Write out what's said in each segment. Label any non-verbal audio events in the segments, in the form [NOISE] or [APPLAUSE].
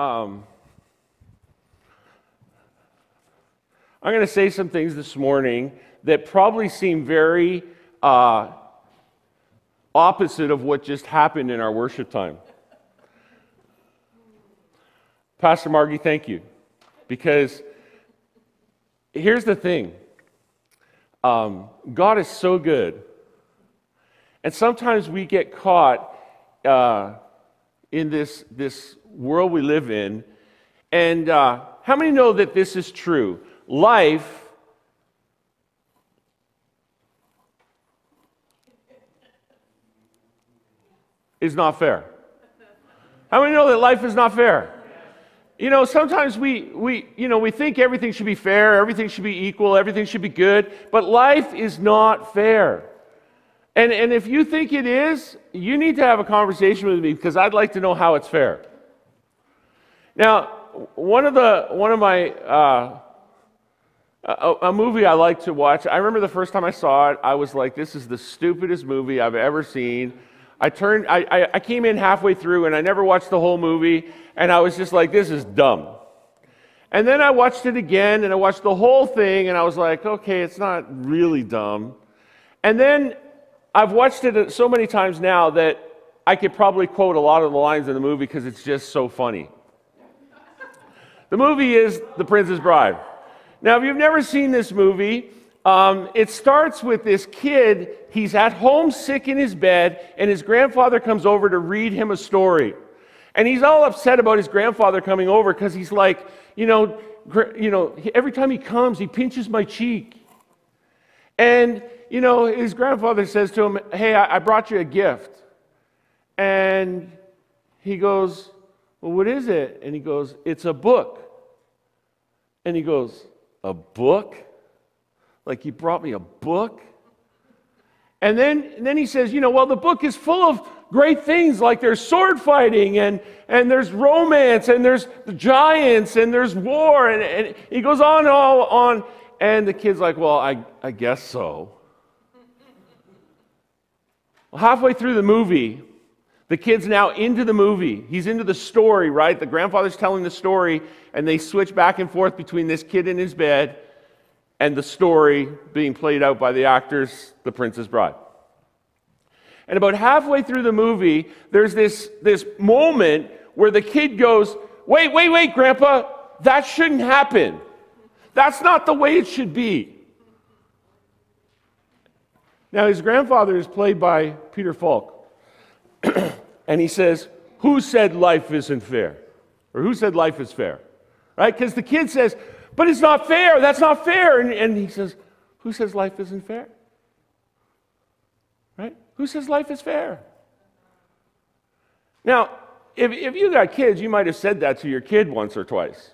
Um, I'm going to say some things this morning that probably seem very uh, opposite of what just happened in our worship time. Pastor Margie, thank you. Because here's the thing um, God is so good. And sometimes we get caught uh, in this, this world we live in. And uh, how many know that this is true? Life is not fair. How many know that life is not fair? You know, sometimes we, we, you know, we think everything should be fair, everything should be equal, everything should be good, but life is not fair. And, and if you think it is, you need to have a conversation with me because I'd like to know how it's fair. Now, one of, the, one of my, uh, a, a, movie I like to watch, I remember the first time I saw it, I was like, this is the stupidest movie I've ever seen. I turned, I, I, I came in halfway through and I never watched the whole movie, and I was just like, this is dumb. And then I watched it again and I watched the whole thing, and I was like, okay, it's not really dumb. And then I've watched it so many times now that I could probably quote a lot of the lines in the movie because it's just so funny. The movie is The Princess Bride. Now, if you've never seen this movie, um, it starts with this kid. He's at home sick in his bed, and his grandfather comes over to read him a story. And he's all upset about his grandfather coming over because he's like, you know, you know, every time he comes, he pinches my cheek. And you know, his grandfather says to him, Hey, I, brought you a gift. And he goes, Well, what is it? And he goes, It's a book. And he goes, A book? Like he brought me a book? And then, and then he says, You know, well, the book is full of great things like there's sword fighting and, and there's romance and there's the giants and there's war. And, and he goes on and all on. And the kid's like, Well, I, I guess so. Well, halfway through the movie, the kid's now into the movie. He's into the story, right? The grandfather's telling the story, and they switch back and forth between this kid in his bed and the story being played out by the actors, The Princess Bride. And about halfway through the movie, there's this, this moment where the kid goes, Wait, wait, wait, Grandpa, that shouldn't happen. That's not the way it should be. Now, his grandfather is played by Peter Falk. [CLEARS THROAT] and he says, Who said life isn't fair? Or who said life is fair? Right? Because the kid says, But it's not fair. That's not fair. And, and he says, Who says life isn't fair? Right? Who says life is fair? Now, if, if you got kids, you might have said that to your kid once or twice.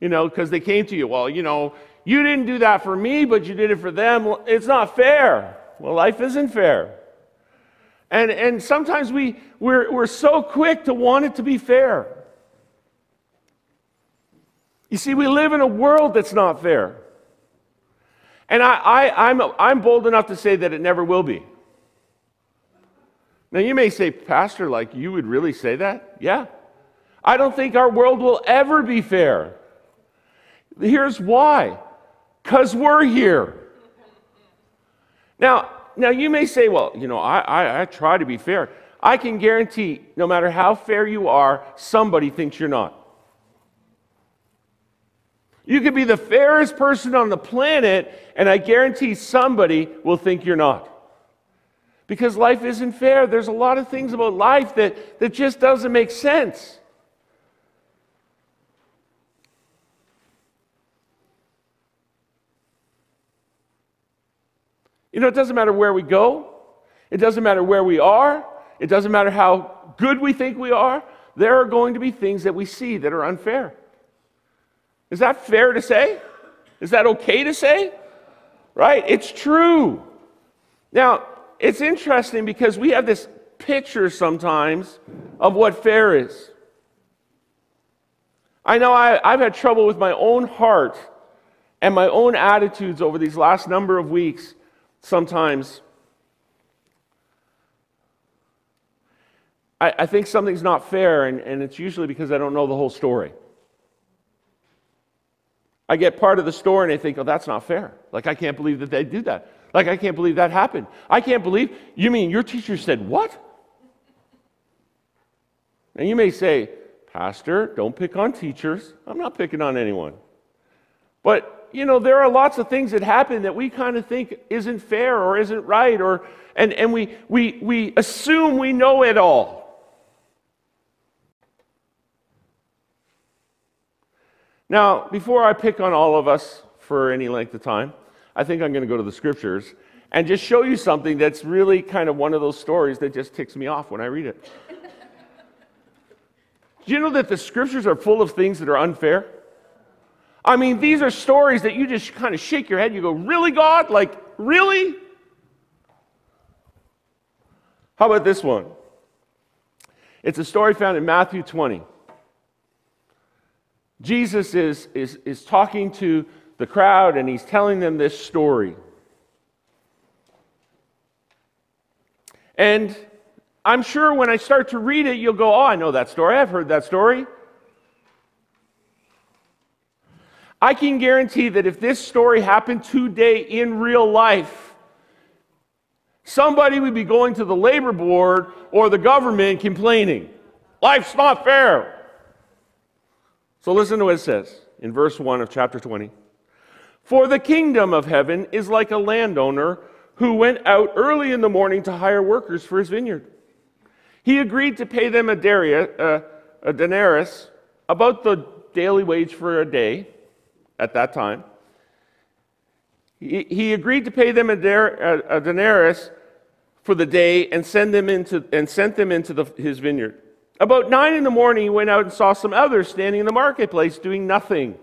You know, because they came to you, well, you know, you didn't do that for me, but you did it for them. It's not fair. Well, life isn't fair. And, and sometimes we, we're, we're so quick to want it to be fair. You see, we live in a world that's not fair. And I, I, I'm, I'm bold enough to say that it never will be. Now, you may say, Pastor, like you would really say that? Yeah. I don't think our world will ever be fair. Here's why because we're here. Now, now you may say, well, you know, I, I, I try to be fair. I can guarantee, no matter how fair you are, somebody thinks you're not. You could be the fairest person on the planet, and I guarantee somebody will think you're not. Because life isn't fair. There's a lot of things about life that, that just doesn't make sense. You know, it doesn't matter where we go, it doesn't matter where we are, it doesn't matter how good we think we are. There are going to be things that we see that are unfair. Is that fair to say? Is that okay to say? Right? It's true. Now, it's interesting because we have this picture sometimes of what fair is. I know I, have had trouble with my own heart and my own attitudes over these last number of weeks sometimes. I, I think something's not fair, and, and it's usually because I don't know the whole story. I get part of the story and I think, oh, that's not fair. Like, I can't believe that they did that. Like, I can't believe that happened. I can't believe, you mean your teacher said what? And you may say, Pastor, don't pick on teachers. I'm not picking on anyone. But, you know, there are lots of things that happen that we kind of think isn't fair or isn't right, or, and, and we, we, we assume we know it all. Now, before I pick on all of us for any length of time, I think I'm going to go to the scriptures and just show you something that's really kind of one of those stories that just ticks me off when I read it. [LAUGHS] Do you know that the scriptures are full of things that are unfair? I mean, these are stories that you just kind of shake your head. You go, Really, God? Like, really? How about this one? It's a story found in Matthew 20. Jesus is, is, is talking to the crowd and he's telling them this story. And I'm sure when I start to read it, you'll go, Oh, I know that story. I've heard that story. I can guarantee that if this story happened today in real life, somebody would be going to the labor board or the government complaining. Life's not fair. So listen to what it says in verse 1 of chapter 20. For the kingdom of heaven is like a landowner who went out early in the morning to hire workers for his vineyard. He agreed to pay them a, uh, a denarius, about the daily wage for a day at that time. He, he agreed to pay them a, a, a denarius for the day and send them into and sent them into the, his vineyard. About nine in the morning, he went out and saw some others standing in the marketplace doing nothing.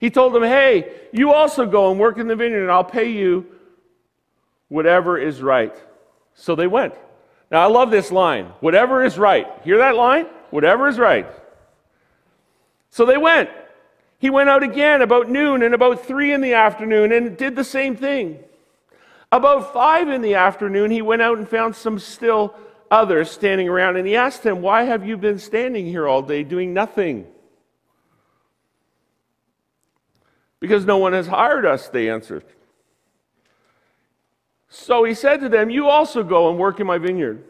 He told them, Hey, you also go and work in the vineyard, and I'll pay you whatever is right. So they went. Now, I love this line whatever is right. Hear that line? Whatever is right. So they went. He went out again about noon and about three in the afternoon and did the same thing. About five in the afternoon, he went out and found some still others standing around, and he asked them, Why have you been standing here all day doing nothing? Because no one has hired us, they answered. So he said to them, You also go and work in my vineyard.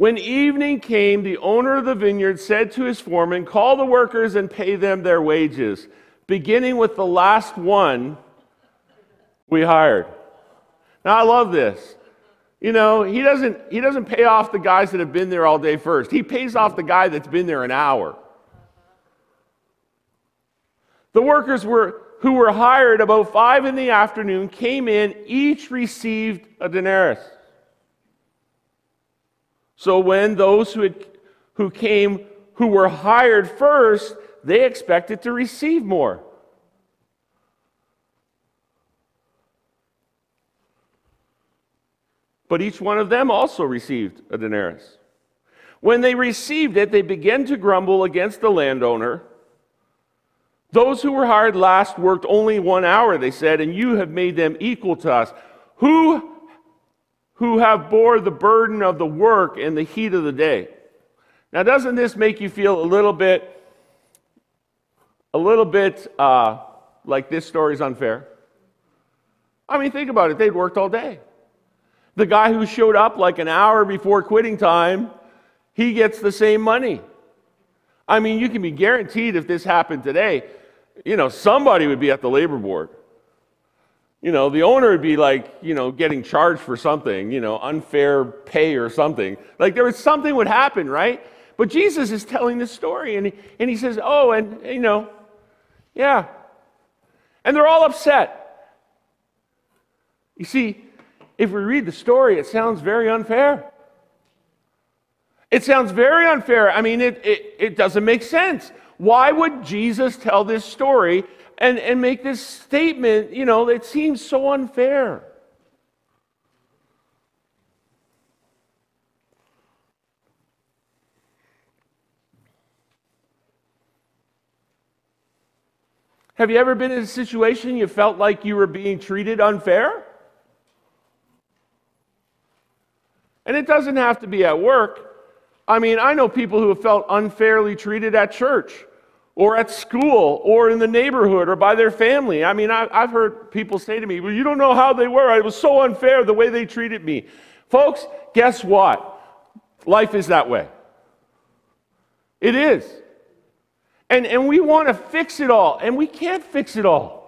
When evening came, the owner of the vineyard said to his foreman, Call the workers and pay them their wages, beginning with the last one we hired. Now, I love this. You know, he doesn't, he doesn't pay off the guys that have been there all day first. He pays off the guy that's been there an hour. The workers were, who were hired about five in the afternoon came in, each received a denarius. So when those who, had, who came, who were hired first, they expected to receive more. But each one of them also received a denarius. When they received it, they began to grumble against the landowner. Those who were hired last worked only one hour, they said, and you have made them equal to us. Who, who have bore the burden of the work in the heat of the day. Now, doesn't this make you feel a little bit, a little bit uh, like this story is unfair? I mean, think about it. They'd worked all day. The guy who showed up like an hour before quitting time, he gets the same money. I mean, you can be guaranteed if this happened today, you know, somebody would be at the labor board. You know, the owner would be like, you know, getting charged for something, you know, unfair pay or something. Like there was something would happen, right? But Jesus is telling this story and he, and he says, oh, and, you know, yeah. And they're all upset. You see, if we read the story, it sounds very unfair. It sounds very unfair. I mean, it, it, it doesn't make sense. Why would Jesus tell this story and, and make this statement? You know, it seems so unfair. Have you ever been in a situation you felt like you were being treated unfair? And it doesn't have to be at work. I mean, I know people who have felt unfairly treated at church or at school or in the neighborhood or by their family. I mean, I, have heard people say to me, Well, you don't know how they were. It was so unfair the way they treated me. Folks, guess what? Life is that way. It is. And, and we want to fix it all, and we can't fix it all.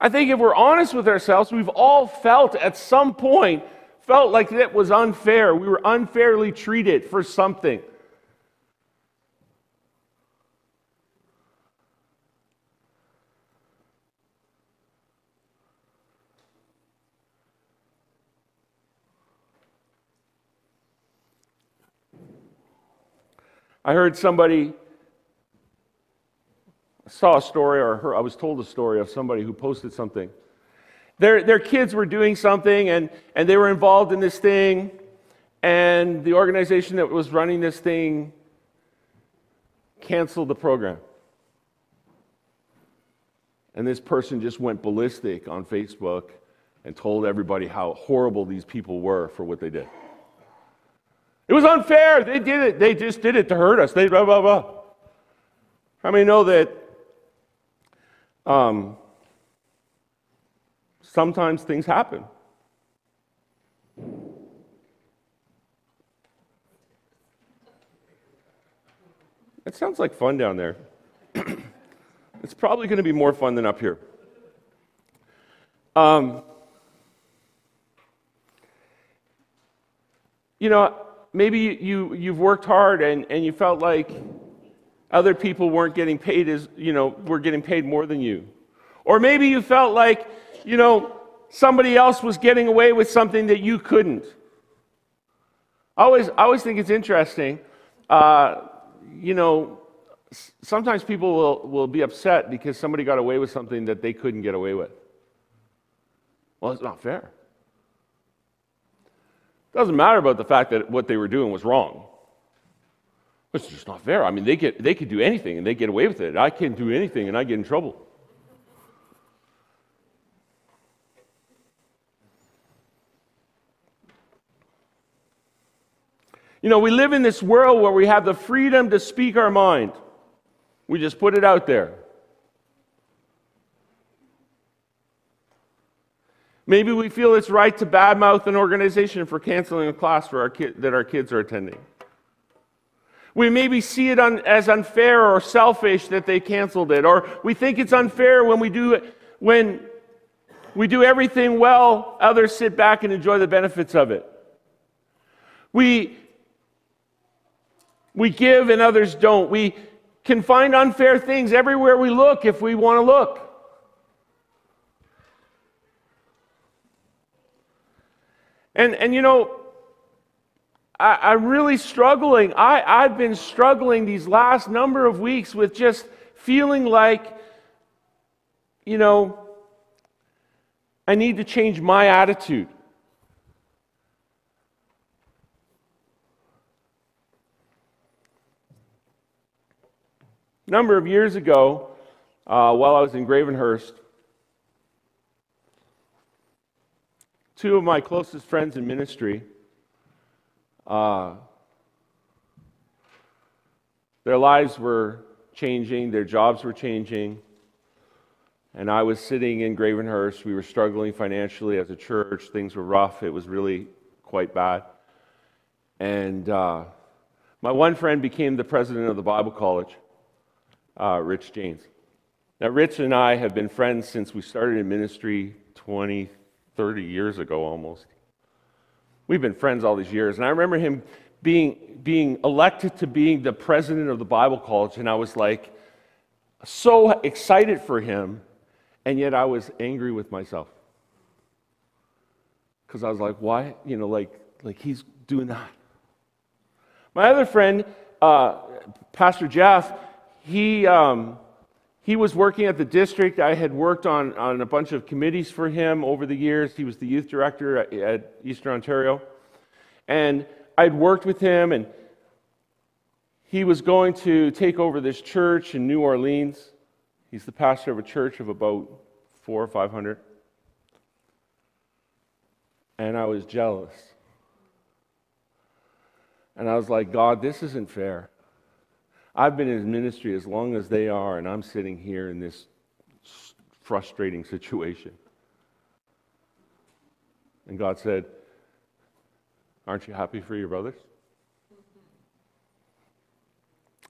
I think if we're honest with ourselves, we've all felt at some point, felt like it was unfair. We were unfairly treated for something. I heard somebody saw a story or heard, I was told a story of somebody who posted something. Their, their kids were doing something and, and they were involved in this thing, and the organization that was running this thing canceled the program. And this person just went ballistic on Facebook and told everybody how horrible these people were for what they did. It was unfair. They did it. They just did it to hurt us. They blah, blah, blah. How many know that um, sometimes things happen. It sounds like fun down there. [CLEARS THROAT] it's probably going to be more fun than up here. Um, you know, maybe you, you've worked hard and, and you felt like other people weren't getting paid as, you know, were getting paid more than you. Or maybe you felt like, you know, somebody else was getting away with something that you couldn't. I always, I always think it's interesting. Uh, you know, sometimes people will, will be upset because somebody got away with something that they couldn't get away with. Well, it's not fair. It doesn't matter about the fact that what they were doing was wrong. It's just not fair. I mean, they, get, they could do anything and they get away with it. I can't do anything and I get in trouble. You know, we live in this world where we have the freedom to speak our mind. We just put it out there. Maybe we feel it's right to badmouth an organization for canceling a class our that our kids are attending. We maybe see it un, as unfair or selfish that they canceled it, or we think it's unfair when we do when we do everything well, others sit back and enjoy the benefits of it. We we give and others don't. We can find unfair things everywhere we look if we want to look. And, and you know, I, am really struggling. I, I've been struggling these last number of weeks with just feeling like, you know, I need to change my attitude. A number of years ago, uh, while I was in Gravenhurst, two of my closest friends in ministry uh, their lives were changing, their jobs were changing. And I was sitting in Gravenhurst. We were struggling financially as a church. Things were rough. It was really quite bad. And uh, my one friend became the president of the Bible College, uh, Rich James. Now, Rich and I have been friends since we started in ministry 20, 30 years ago almost. We've been friends all these years. And I remember him being, being elected to being the president of the Bible College, and I was like so excited for him, and yet I was angry with myself. Because I was like, why? You know, like, like he's doing that. My other friend, uh, Pastor Jeff, he, um, he was working at the district. I had worked on, on a bunch of committees for him over the years. He was the youth director at, at Eastern Ontario. And I'd worked with him, and he was going to take over this church in New Orleans. He's the pastor of a church of about four or 500. And I was jealous. And I was like, God, this isn't fair. I've been in ministry as long as they are, and I'm sitting here in this frustrating situation. And God said, Aren't you happy for your brothers?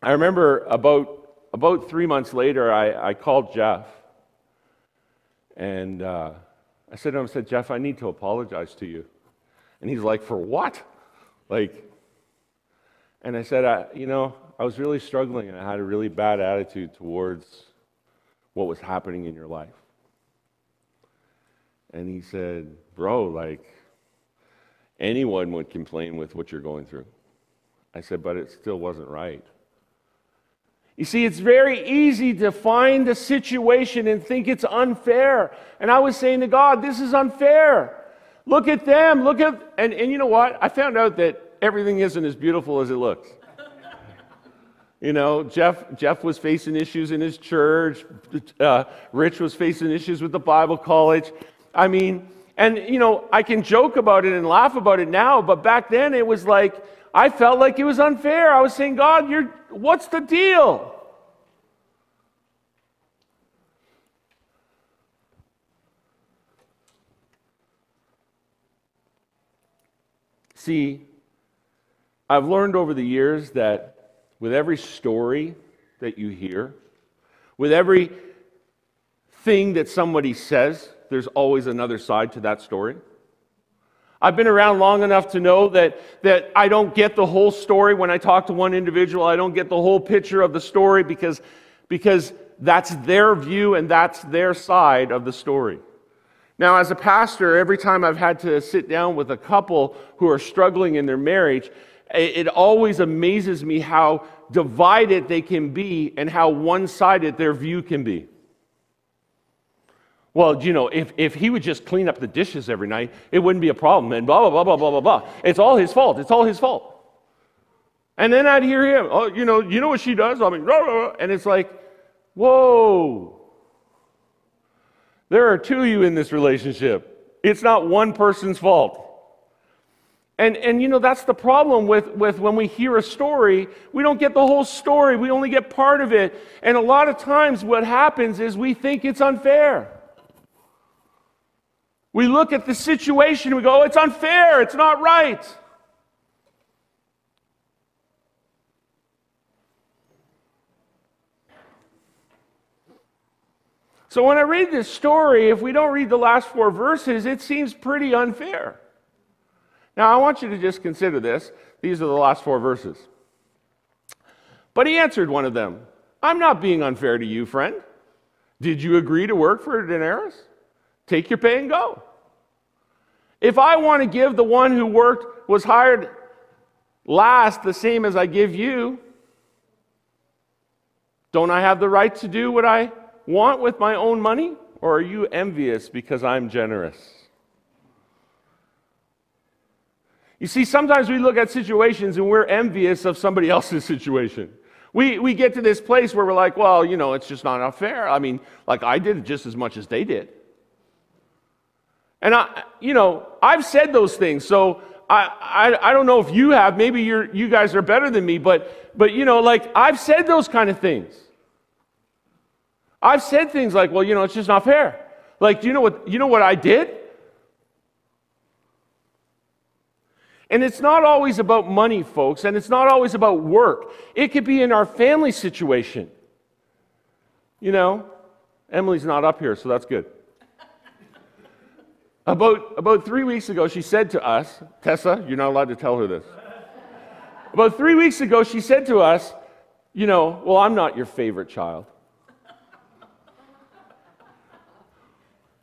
I remember about, about three months later, I, I called Jeff. And uh, I said to him, I said, Jeff, I need to apologize to you. And he's like, For what? Like, and I said, I, you know, I was really struggling and I had a really bad attitude towards what was happening in your life. And he said, Bro, like, anyone would complain with what you're going through. I said, But it still wasn't right. You see, it's very easy to find a situation and think it's unfair. And I was saying to God, This is unfair. Look at them. Look at, and, and you know what? I found out that everything isn't as beautiful as it looks. You know, Jeff, Jeff was facing issues in his church. Uh, Rich was facing issues with the Bible college. I mean, and, you know, I can joke about it and laugh about it now, but back then it was like, I felt like it was unfair. I was saying, God, you're, what's the deal? See, I've learned over the years that with every story that you hear, with every thing that somebody says, there's always another side to that story. I've been around long enough to know that, that I don't get the whole story when I talk to one individual. I don't get the whole picture of the story because, because that's their view and that's their side of the story. Now, as a pastor, every time I've had to sit down with a couple who are struggling in their marriage, it always amazes me how divided they can be and how one sided their view can be. Well, you know, if, if he would just clean up the dishes every night, it wouldn't be a problem. And blah, blah, blah, blah, blah, blah, blah. It's all his fault. It's all his fault. And then I'd hear him, oh, you know, you know what she does? I mean, blah, blah, blah. and it's like, whoa. There are two of you in this relationship. It's not one person's fault. And, and you know, that's the problem with, with when we hear a story, we don't get the whole story, we only get part of it. And a lot of times, what happens is we think it's unfair. We look at the situation and we go, oh, it's unfair, it's not right. So when I read this story, if we don't read the last four verses, it seems pretty unfair. Now, I want you to just consider this. These are the last four verses. But he answered one of them I'm not being unfair to you, friend. Did you agree to work for a denarius? Take your pay and go. If I want to give the one who worked, was hired last, the same as I give you, don't I have the right to do what I want with my own money? Or are you envious because I'm generous? You see, sometimes we look at situations and we're envious of somebody [LAUGHS] else's situation. We, we get to this place where we're like, well, you know, it's just not fair. I mean, like, I did just as much as they did. And I, you know, I've said those things, so I, I, I don't know if you have. Maybe you're, you guys are better than me, but, but, you know, like, I've said those kind of things. I've said things like, well, you know, it's just not fair. Like, do you know what, you know what I did? And it's not always about money, folks, and it's not always about work. It could be in our family situation. You know, Emily's not up here, so that's good. [LAUGHS] about, about three weeks ago, she said to us, Tessa, you're not allowed to tell her this. about three weeks ago, she said to us, You know, well, I'm not your favorite child.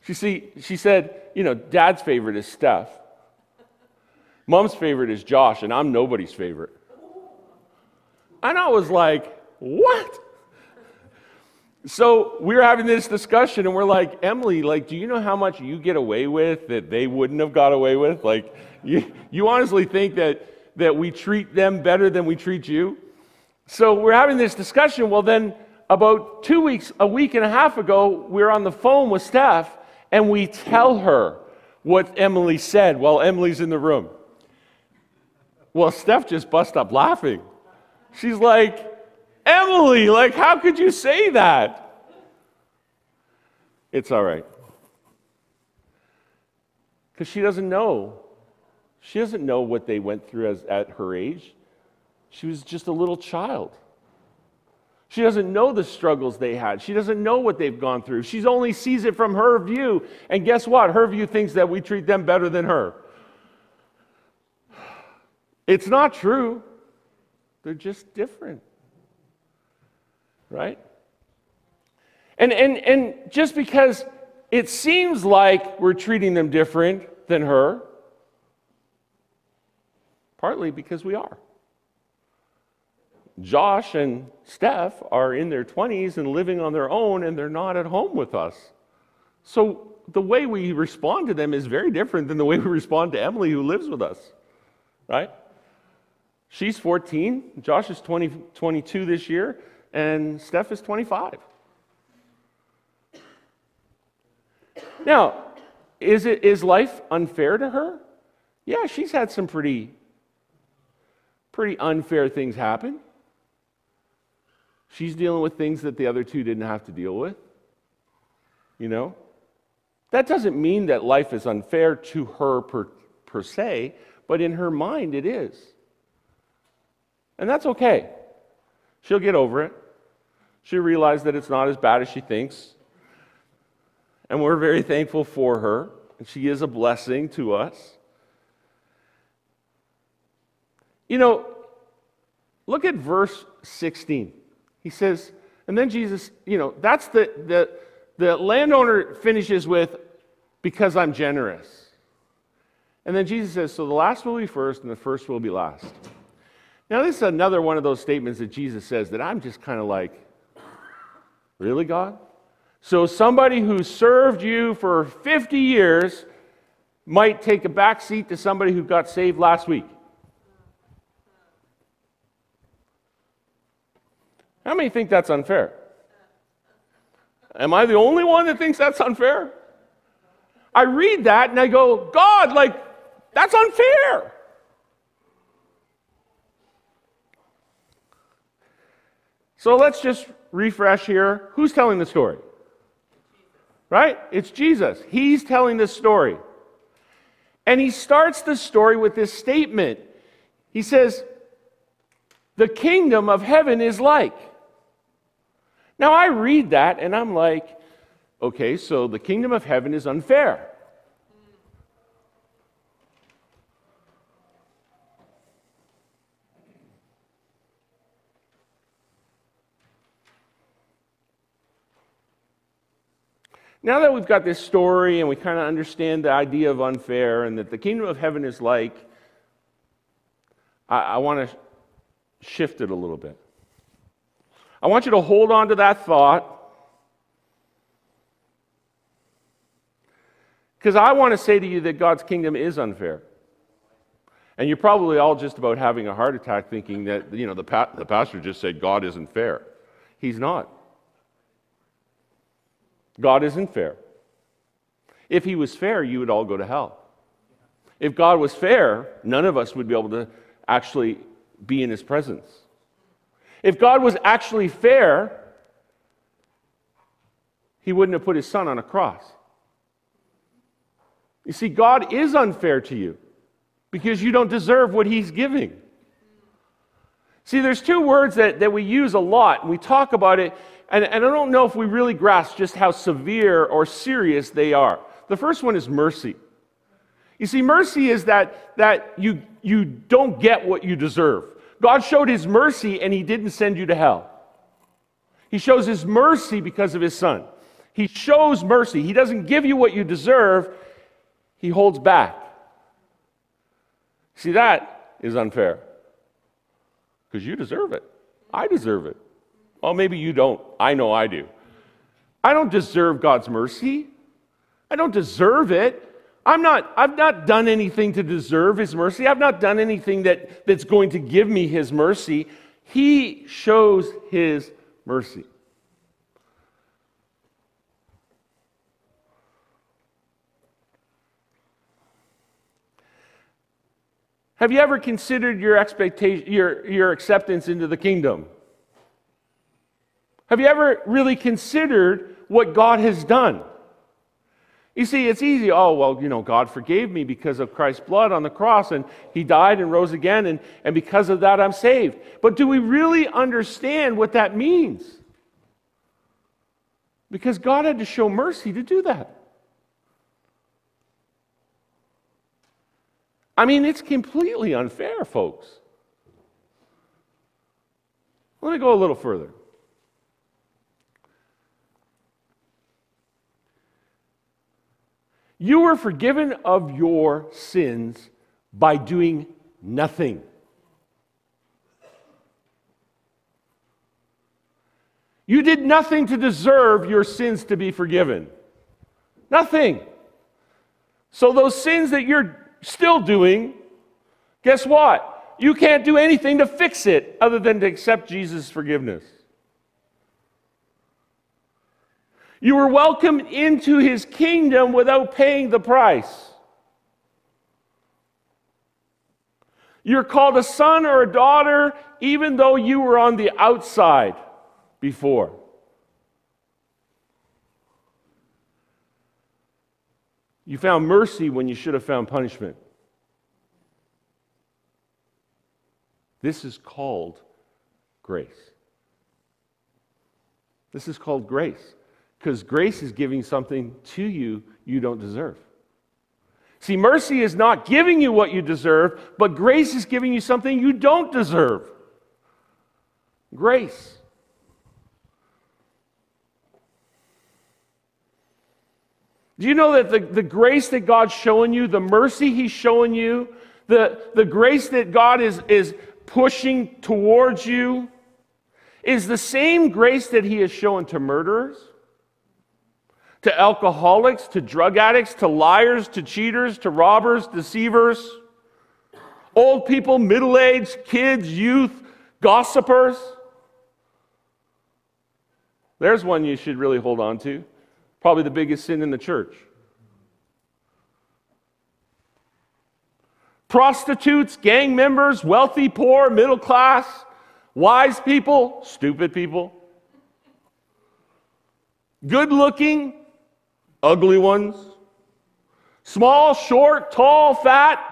She, see, she said, You know, dad's favorite is Steph. Mom's favorite is Josh, and I'm nobody's favorite. And I was like, what? So we were having this discussion, and we're like, Emily, like, do you know how much you get away with that they wouldn't have got away with? Like, you, you honestly think that, that we treat them better than we treat you? So we're having this discussion. Well, then about two weeks, a week and a half ago, we were on the phone with Steph, and we tell her what Emily said while Emily's in the room. Well, Steph just bust up laughing. She's like, Emily, like, how could you say that? It's all right. Because she doesn't know. She doesn't know what they went through as, at her age. She was just a little child. She doesn't know the struggles they had. She doesn't know what they've gone through. She only sees it from her view. And guess what? Her view thinks that we treat them better than her. It's not true. They're just different. Right? And, and, and just because it seems like we're treating them different than her, partly because we are. Josh and Steph are in their 20s and living on their own, and they're not at home with us. So the way we respond to them is very different than the way we [LAUGHS] respond to Emily, who lives with us, right? She's 14, Josh is 20, 22 this year, and Steph is 25. Now, is, it, is life unfair to her? Yeah, she's had some pretty, pretty unfair things happen. She's dealing with things that the other two didn't have to deal with. You know? That doesn't mean that life is unfair to her per, per se, but in her mind it is. And that's okay. She'll get over it. She'll realize that it's not as bad as she thinks. And we're very thankful for her. And she is a blessing to us. You know, look at verse 16. He says, and then Jesus, you know, that's the, the, the landowner finishes with, because I'm generous. And then Jesus says, so the last will be first and the first will be last. Now, this is another one of those statements that Jesus says that I'm just kind of like, really, God? So somebody who served you for 50 years might take a back seat to somebody who got saved last week. How many think that's unfair? Am I the only one that thinks that's unfair? I read that and I go, God, like, that's unfair. So let's just refresh here. Who's telling the story? Right? It's Jesus. He's telling this story. And he starts the story with this statement. He says, The kingdom of heaven is like. Now I read that and I'm like, okay, so the kingdom of heaven is unfair. Now that we've got this story and we kind of understand the idea of unfair and that the kingdom of heaven is like, I, I want to shift it a little bit. I want you to hold on to that thought because I want to say to you that God's kingdom is unfair. And you're probably all just about having a heart attack thinking that, you know, the, pa- the pastor just said God isn't fair. He's not. God isn't fair. If he was fair, you would all go to hell. If God was fair, none of us would be able to actually be in his presence. If God was actually fair, he wouldn't have put his son on a cross. You see, God is unfair to you because you don't deserve what he's giving. See, there's two words that, that we use a lot, and we talk about it, and, and I don't know if we really grasp just how severe or serious they are. The first one is mercy. You see, mercy is that, that you, you don't get what you deserve. God showed his mercy and he didn't send you to hell. He shows his mercy because of his son. He shows mercy. He doesn't give you what you deserve, he holds back. See, that is unfair because you deserve it. I deserve it. Well, maybe you don't. I know I do. I don't deserve God's mercy. I don't deserve it. I'm not, I've not done anything to deserve his mercy. I've not done anything that, that's going to give me his mercy. He shows his mercy. Have you ever considered your expectation, your, your acceptance into the kingdom? Have you ever really considered what God has done? You see, it's easy. Oh, well, you know, God forgave me because of Christ's blood on the cross, and He died and rose again, and, and because of that, I'm saved. But do we really understand what that means? Because God had to show mercy to do that. I mean, it's completely unfair, folks. Let me go a little further. You were forgiven of your sins by doing nothing. You did nothing to deserve your sins to be forgiven. Nothing. So, those sins that you're still doing, guess what? You can't do anything to fix it other than to accept Jesus' forgiveness. You were welcomed into his kingdom without paying the price. You're called a son or a daughter even though you were on the outside before. You found mercy when you should have found punishment. This is called grace. This is called grace because grace is giving something to you you don't deserve. See, mercy is not giving you what you deserve, but grace is giving you something you don't deserve. Grace. Do you know that the, the grace that God's showing you, the mercy He's showing you, the, the grace that God is, is pushing towards you, is the same grace that He has shown to murderers? to alcoholics, to drug addicts, to liars, to cheaters, to robbers, deceivers, old people, middle aged, kids, youth, gossipers. There's one you should really hold on to. Probably the biggest sin in the church. Prostitutes, gang members, wealthy, poor, middle class, wise people, stupid people, good looking, ugly ones, small, short, tall, fat.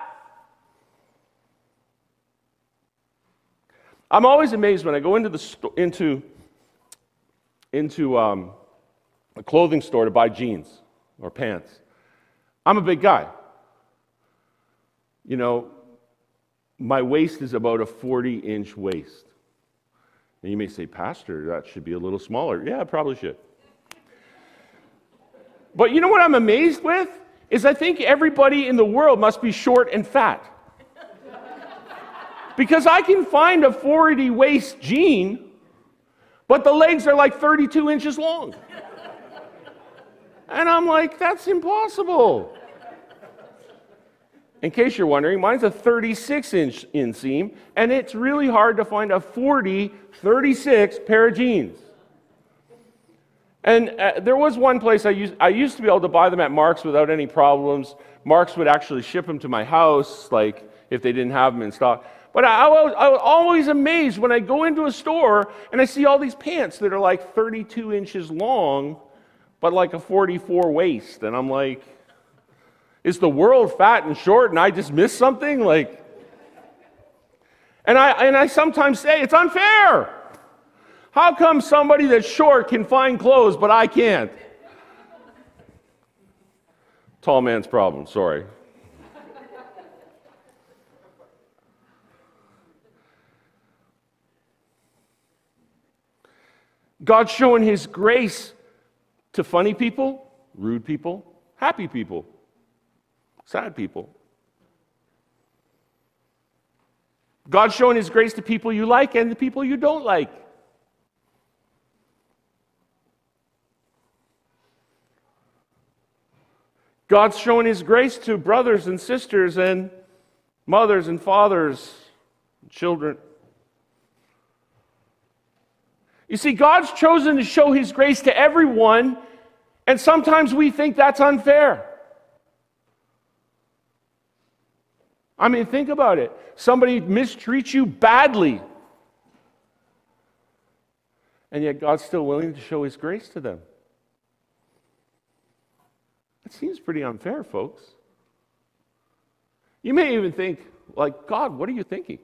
I'm always amazed when I go into the into into um, a clothing store to buy jeans or pants. I'm a big guy. You know, my waist is about a 40 inch waist. And you may say, Pastor, that should be a little smaller. Yeah, it probably should. But you know what I'm amazed with? Is I think everybody in the world must be short and fat. because I can find a 40 waist jean, but the legs are like 32 inches long. And I'm like, that's impossible. In case you're wondering, mine's a 36 inch inseam, and it's really hard to find a 40, 36 pair of jeans. And uh, there was one place I used, I used to be able to buy them at Mark's without any problems. Mark's would actually ship them to my house, like if they didn't have them in stock. But I, I, was, I was always amazed when I go into a store and I see all these pants that are like 32 inches long, but like a 44 waist. And I'm like, is the world fat and short and I just missed something? Like, and I, and I sometimes say, it's unfair. How come somebody that's short can find clothes, but I can't? Tall man's problem, sorry. God's showing his grace to funny people, rude people, happy people, sad people. God's showing his grace to people you like and the people you don't like. God's showing His grace to brothers and sisters and mothers and fathers, and children. You see, God's chosen to show His grace to everyone, and sometimes we think that's unfair. I mean, think about it. Somebody mistreats you badly, and yet God's still willing to show His grace to them. That seems pretty unfair, folks. You may even think, like, God, what are you thinking?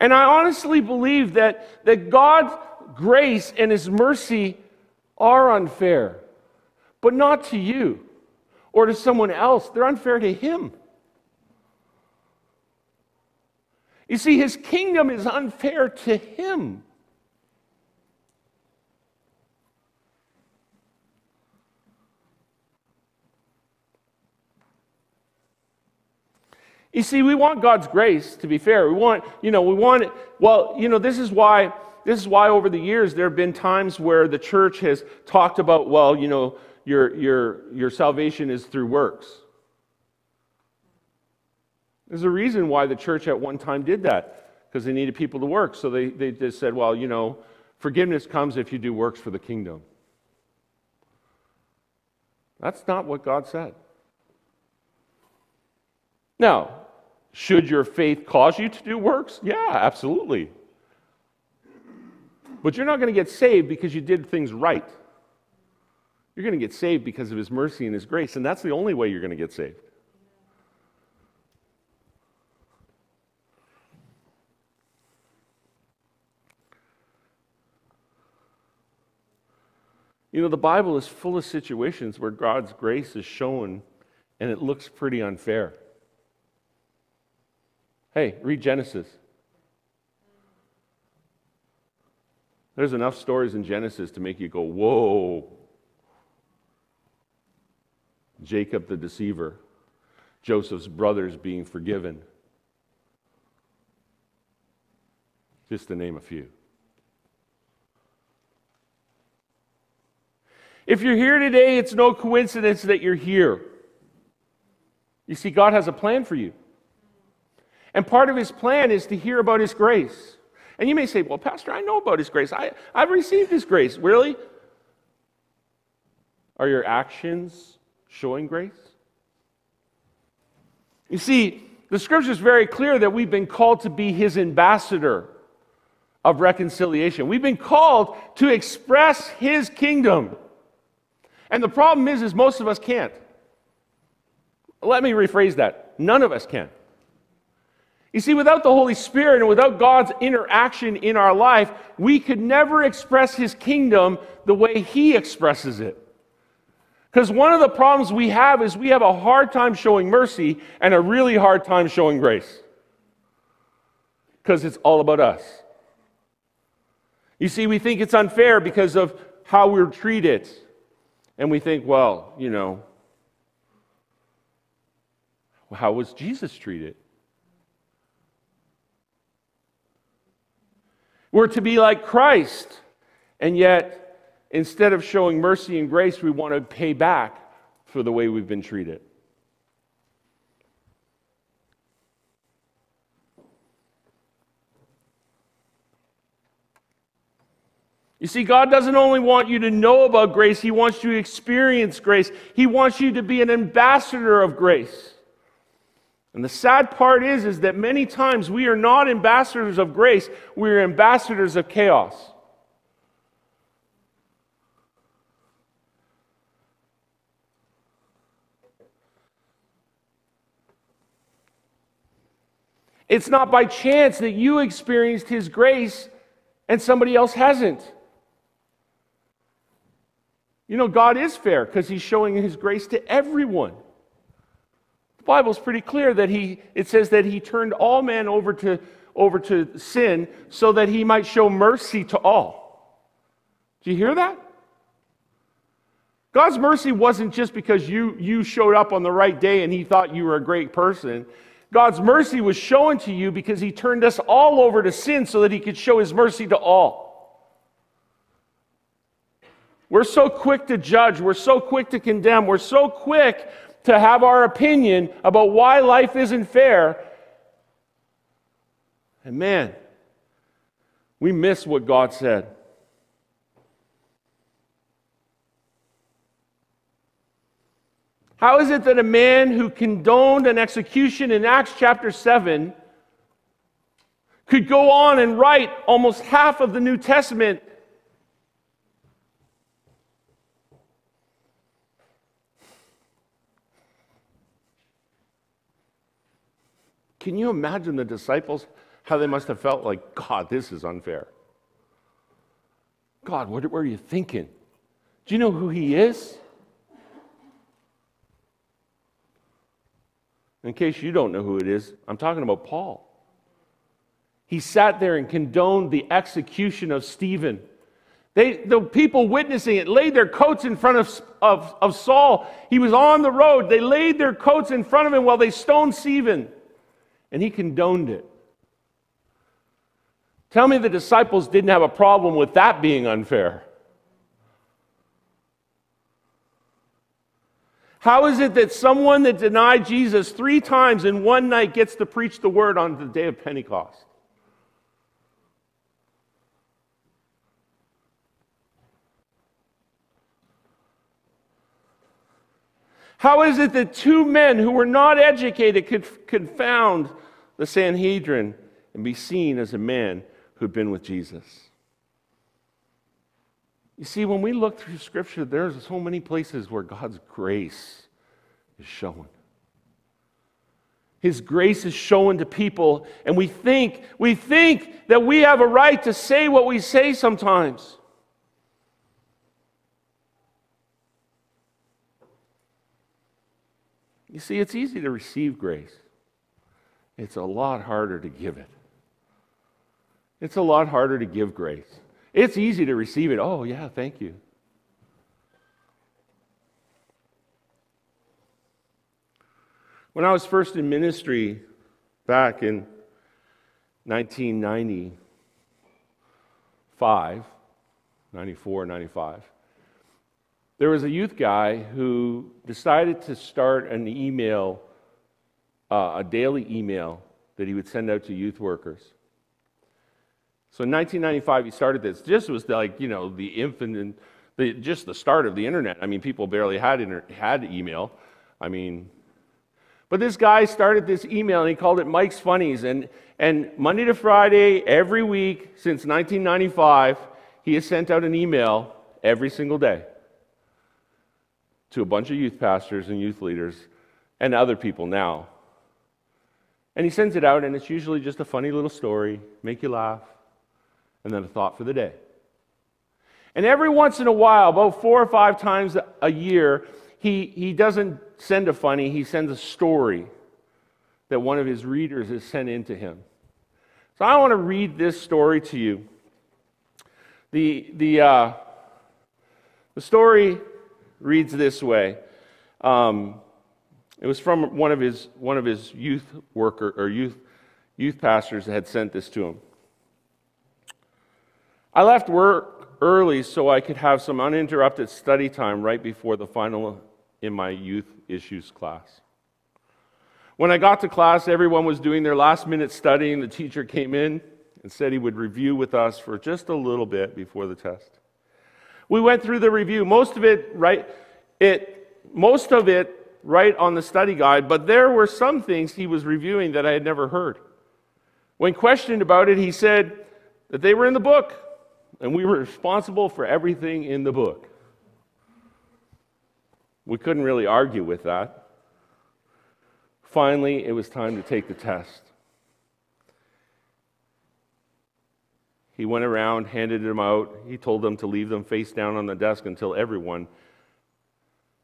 And I honestly believe that, that God's grace and His mercy are unfair, but not to you or to someone else. They're unfair to Him. You see, His kingdom is unfair to Him. You see, we want God's grace, to be fair. We want, you know, we want it. Well, you know, this is why, this is why over the years there have been times where the church has talked about, well, you know, your, your, your salvation is through works. There's a reason why the church at one time did that, because they needed people to work. So they, they just said, well, you know, forgiveness comes if you do works for the kingdom. That's not what God said. Now, should your faith cause you to do works? Yeah, absolutely. But you're not going to get saved because you did things right. You're going to get saved because of His mercy and His grace, and that's the only way you're going to get saved. You know, the Bible is full of situations where God's grace is shown and it looks pretty unfair. Hey, read Genesis. There's enough stories in Genesis to make you go, whoa. Jacob the deceiver, Joseph's brothers being forgiven. Just to name a few. If you're here today, it's no coincidence that you're here. You see, God has a plan for you. And part of his plan is to hear about his grace. And you may say, Well, Pastor, I know about his grace. I, I've received his grace. Really? Are your actions showing grace? You see, the scripture is very clear that we've been called to be his ambassador of reconciliation. We've been called to express his kingdom. And the problem is, is most of us can't. Let me rephrase that. None of us can. You see, without the Holy Spirit and without God's interaction in our life, we could never express His kingdom the way He expresses it. Because one of the problems we have is we have a hard time showing mercy and a really hard time showing grace. Because it's all about us. You see, we think it's unfair because of how we're treated. And we think, well, you know, how was Jesus treated? We're to be like Christ. And yet, instead of showing mercy and grace, we want to pay back for the way we've been treated. You see, God doesn't only want you to know about grace, He wants you to experience grace. He wants you to be an ambassador of grace. And the sad part is, is that many times we are not ambassadors of grace, we are ambassadors of chaos. It's not by chance that you experienced His grace and somebody else hasn't. You know, God is fair because He's showing His grace to everyone. Bible is pretty clear that he, it says that he turned all men over to, over to sin so that he might show mercy to all. Do you hear that? God's mercy wasn't just because you, you showed up on the right day and he thought you were a great person. God's mercy was shown to you because he turned us all over to sin so that he could show his mercy to all. We're so quick to judge. We're so quick to condemn. We're so quick to have our opinion about why life isn't fair. And man, we miss what God said. How is it that a man who condoned an execution in Acts chapter 7 could go on and write almost half of the New Testament Can you imagine the disciples, how they must have felt like, God, this is unfair? God, what were you thinking? Do you know who he is? In case you don't know who it is, I'm talking about Paul. He sat there and condoned the execution of Stephen. They, the people witnessing it laid their coats in front of, of, of Saul. He was on the road. They laid their coats in front of him while they stoned Stephen, and he condoned it. Tell me the disciples didn't have a problem with that being unfair. How is it that someone that denied Jesus three times in one night gets to preach the word on the day of Pentecost? How is it that two men who were not educated could confound the Sanhedrin and be seen as a man who'd been with Jesus? You see, when we look through Scripture, there's so many places where God's grace is shown. His grace is shown to people, and we think, we think that we have a right to say what we say sometimes. You see, it's easy to receive grace. It's a lot harder to give it. It's a lot harder to give grace. It's easy to receive it. Oh, yeah, thank you. When I was first in ministry back in 1995, 94, 95, there was a youth guy who decided to start an email, uh, a daily email that he would send out to youth workers. So in 1995, he started this. This was like, you know, the infant the, just the start of the internet. I mean, people barely had, inter- had email. I mean, but this guy started this email and he called it Mike's Funnies. And, and Monday to Friday, every week since 1995, he has sent out an email every single day to a bunch of youth pastors and youth leaders and other people now. And he sends it out, and it's usually just a funny little story, make you laugh, and then a thought for the day. And every once in a while, about four or five times a year, he, he doesn't send a funny, he sends a story that one of his readers has sent in to him. So I want to read this story to you. The, the, uh, the story reads this way. Um, it was from one of his, one of his youth worker or youth, youth pastors that had sent this to him. I left work early so I could have some uninterrupted study time right before the final in my youth issues class. When I got to class, everyone was doing their last minute studying. The teacher came in and said he would review with us for just a little bit before the test. We went through the review, most of it right it most of it right on the study guide, but there were some things he was reviewing that I had never heard. When questioned about it, he said that they were in the book and we were responsible for everything in the book. We couldn't really argue with that. Finally, it was time to take the test. He went around, handed them out. He told them to leave them face down on the desk until everyone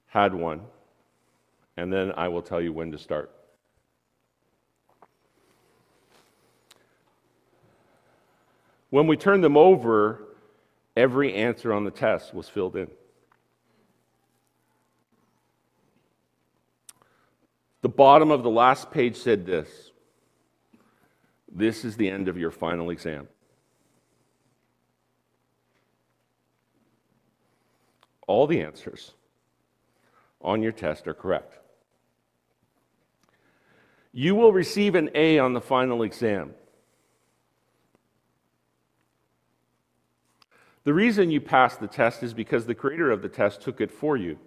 had one. And then I will tell you when to start. When we turned them over, every answer on the test was filled in. The bottom of the last page said this This is the end of your final exam. All the answers on your test are correct. You will receive an A on the final exam. The reason you passed the test is because the creator of the test took it for you.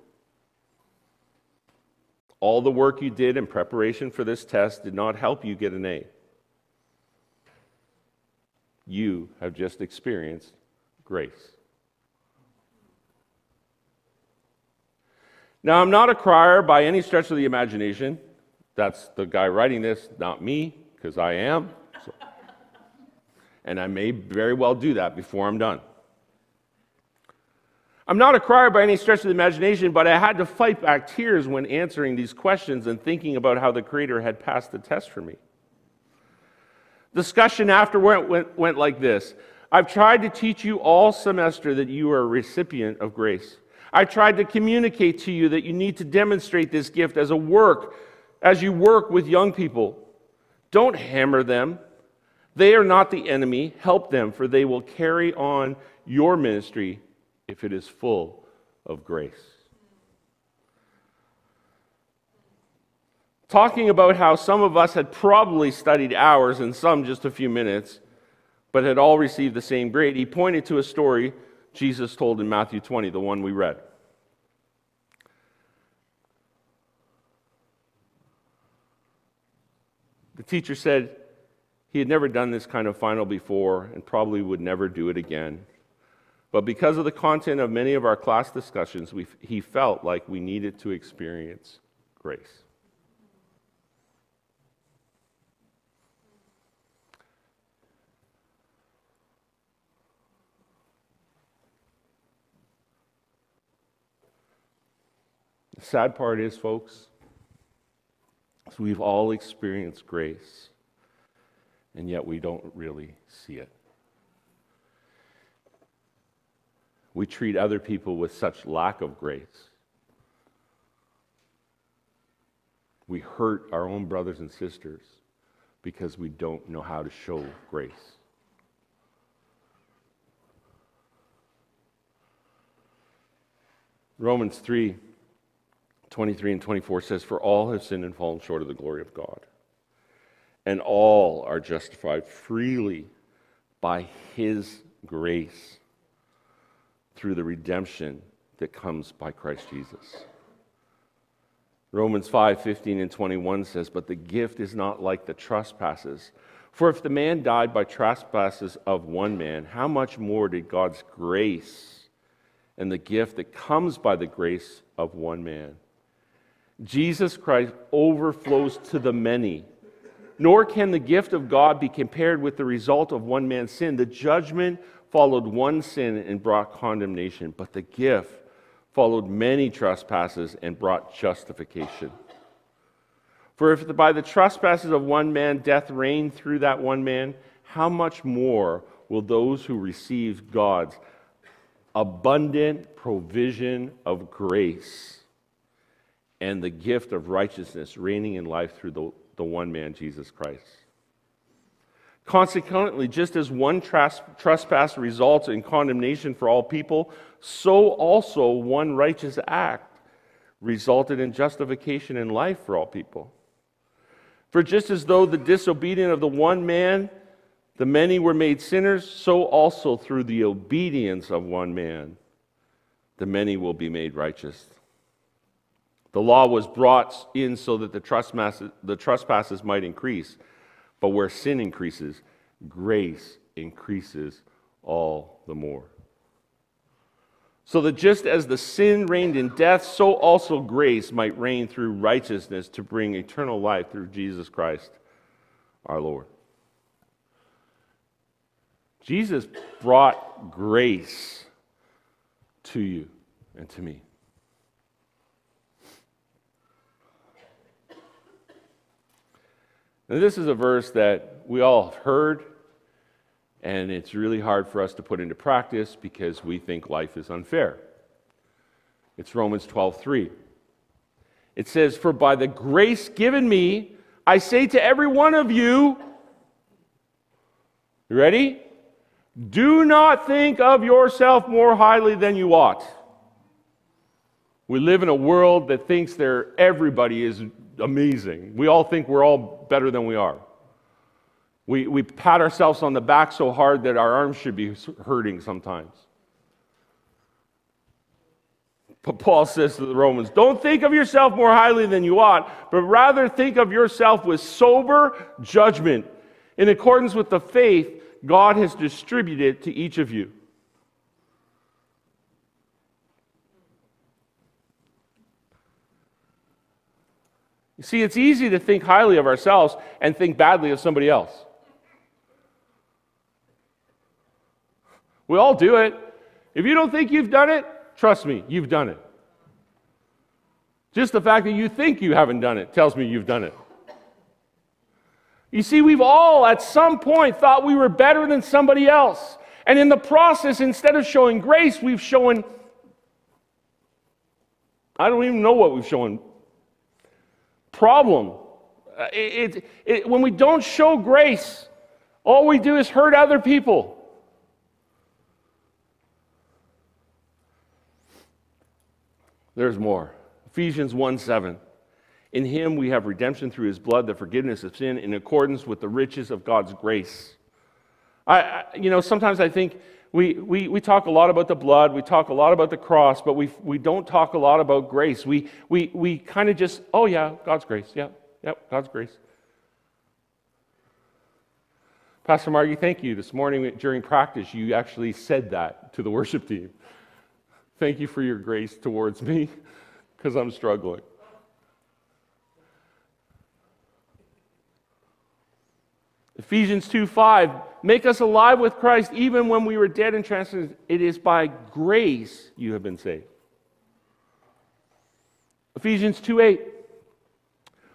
all the work you did in preparation for this test did not help you get an A. You have just experienced grace. Now, I'm not a crier by any stretch of the imagination. That's the guy writing this, not me, because I am. So. And I may very well do that before I'm done. I'm not a crier by any stretch of the imagination, but I had to fight back tears when answering these questions and thinking about how the Creator had passed the test for me. Discussion after went, went, went like this I've tried to teach you all semester that you are a recipient of grace. I tried to communicate to you that you need to demonstrate this gift as a work, as you work with young people. Don't hammer them. They are not the enemy. Help them, for they will carry on your ministry if it is full of grace. Talking about how some of us had probably studied hours and some just a few minutes, but had all received the same grade, he pointed to a story Jesus told in Matthew 20, the one we read. The teacher said he had never done this kind of final before and probably would never do it again. But because of the content of many of our class discussions, we, he felt like we needed to experience grace. The sad part is, folks, is we've all experienced grace, and yet we don't really see it. we treat other people with such lack of grace. We hurt our own brothers and sisters because we don't know how to show grace. Romans 3 23 and 24 says, For all have sinned and fallen short of the glory of God, and all are justified freely by his grace through the redemption that comes by Christ Jesus. Romans 5 15 and 21 says, But the gift is not like the trespasses. For if the man died by trespasses of one man, how much more did God's grace and the gift that comes by the grace of one man? Jesus Christ overflows to the many. Nor can the gift of God be compared with the result of one man's sin. The judgment followed one sin and brought condemnation, but the gift followed many trespasses and brought justification. For if by the trespasses of one man death reigned through that one man, how much more will those who receive God's abundant provision of grace and the gift of righteousness reigning in life through the, the one man, Jesus Christ? Consequently, just as one trespass results in condemnation for all people, so also one righteous act resulted in justification in life for all people. For just as though the disobedient of the one man, the many were made sinners, so also through the obedience of one man, the many will be made righteous. The law was brought in so that the trespasses, the trespasses might increase. But where sin increases, grace increases all the more. So that just as the sin reigned in death, so also grace might reign through righteousness to bring eternal life through Jesus Christ our Lord. Jesus brought grace to you and to me. Now, this is a verse that we all have heard, and it's really hard for us to put into practice because we think life is unfair. It's Romans 12:3. It says, "For by the grace given me, I say to every one of you, you ready? Do not think of yourself more highly than you ought." We live in a world that thinks there everybody is amazing. We all think we're all better than we are. We, we pat ourselves on the back so hard that our arms should be hurting sometimes. But Paul says to the Romans, Don't think of yourself more highly than you ought, but rather think of yourself with sober judgment, in accordance with the faith God has distributed to each of you. You see, it's easy to think highly of ourselves and think badly of somebody else. We all do it. If you don't think you've done it, trust me, you've done it. Just the fact that you think you haven't done it tells me you've done it. You see, we've all at some point thought we were better than somebody else. And in the process, instead of showing grace, we've shown, I don't even know what we've shown. Problem. Uh, it, it, it, when we don't show grace, all we do is hurt other people. There's more. Ephesians 1 7. In him we have redemption through his blood, the forgiveness of sin, in accordance with the riches of God's grace. I, I, you know, sometimes I think we, we, we talk a lot about the blood, we talk a lot about the cross, but we, we don't talk a lot about grace. We, we, we kind of just, oh yeah, God's grace. Yeah, yeah, God's grace. Pastor Margie, thank you. This morning during practice, you actually said that to the [LAUGHS] worship team. Thank you for your grace towards me because I'm struggling. Ephesians 2 5, make us alive with Christ even when we were dead in trespasses. It is by grace you have been saved. Ephesians 2 8,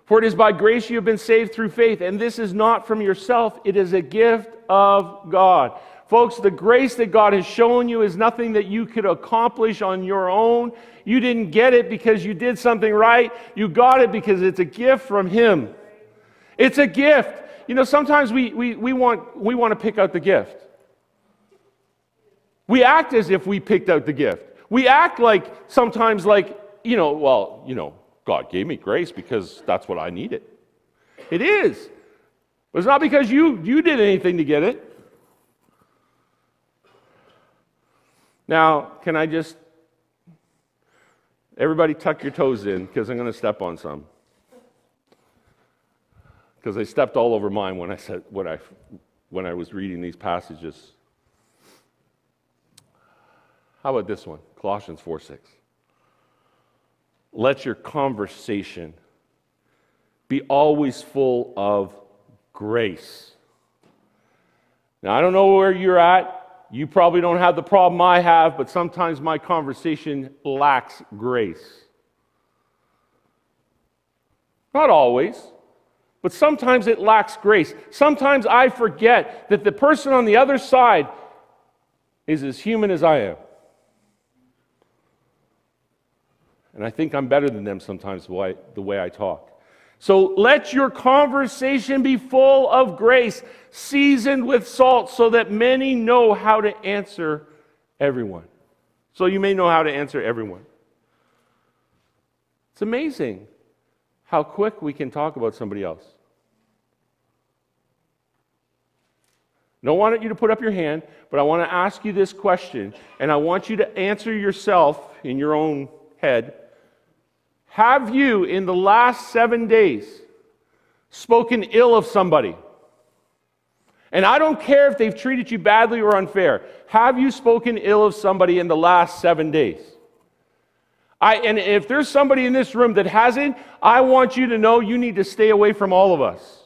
for it is by grace you have been saved through faith, and this is not from yourself, it is a gift of God. Folks, the grace that God has shown you is nothing that you could accomplish on your own. You didn't get it because you did something right. You got it because it's a gift from Him. It's a gift. You know, sometimes we, we, we, want, we want to pick out the gift. We act as if we picked out the gift. We act like sometimes like, you know, well, you know, God gave me grace because that's what I needed. It is. But it's not because you, you did anything to get it. Now, can I just, everybody tuck your toes in because I'm going to step on some. Because they stepped all over mine when I said when I when I was reading these passages. How about this one? Colossians 4 6. Let your conversation be always full of grace. Now, I don't know where you're at. You probably don't have the problem I have, but sometimes my conversation lacks grace. Not always, but sometimes it lacks grace. Sometimes I forget that the person on the other side is as human as I am. And I think I'm better than them sometimes the way, I talk. So let your conversation be full of grace, seasoned with salt, so that many know how to answer everyone. So you may know how to answer everyone. It's amazing how quick we can talk about somebody else. Don't want you to put up your hand, but I want to ask you this question, and I want you to answer yourself in your own head. Have you, in the last seven days, spoken ill of somebody? And I don't care if they've treated you badly or unfair. Have you spoken ill of somebody in the last seven days? I, and if there's somebody in this room that hasn't, I want you to know you need to stay away from all of us.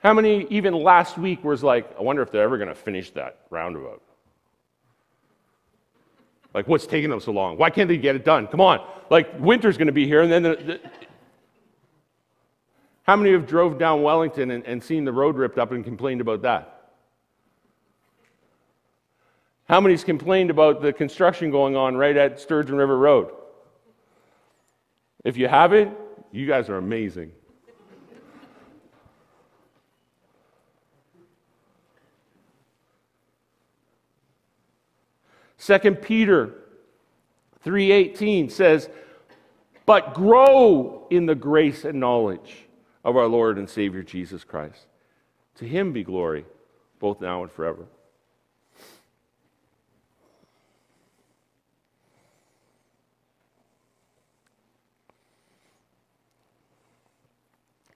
How many, even last week, was like, I wonder if they're ever going to finish that roundabout? Like, what's taking them so long? Why can't they get it done? Come on. Like, winter's going to be here, and then the, the... How many have drove down Wellington and, and seen the road ripped up and complained about that? How many's complained about the construction going on right at Sturgeon River Road? If you haven't, you guys are amazing. Second Peter 3:18 says, "But grow in the grace and knowledge of our Lord and Savior Jesus Christ." To him be glory, both now and forever.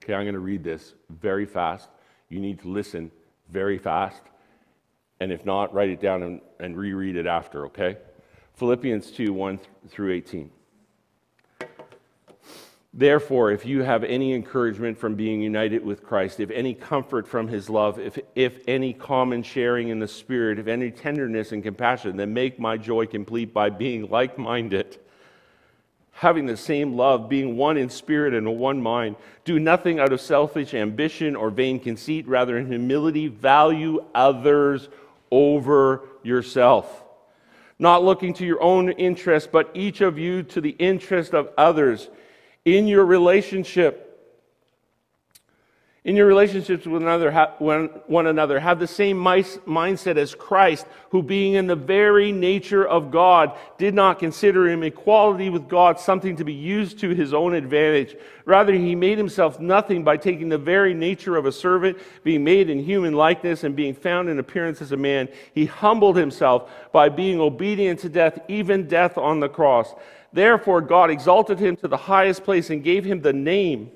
Okay, I'm going to read this very fast. You need to listen very fast. And if not, write it down and, and reread it after, okay? Philippians 2 1 through 18. Therefore, if you have any encouragement from being united with Christ, if any comfort from his love, if, if any common sharing in the Spirit, if any tenderness and compassion, then make my joy complete by being like minded, having the same love, being one in spirit and one mind. Do nothing out of selfish ambition or vain conceit, rather, in humility, value others over yourself. Not looking to your own interest, but each of you to the interest of others in your relationship in your relationships with another, one another have the same mindset as christ who being in the very nature of god did not consider him equality with god something to be used to his own advantage. Rather he made himself nothing by taking the very nature of a servant being made in human likeness and being found in appearance as a man. He humbled himself by being obedient to death even death on the cross Therefore, God exalted him to the highest place and gave him the name,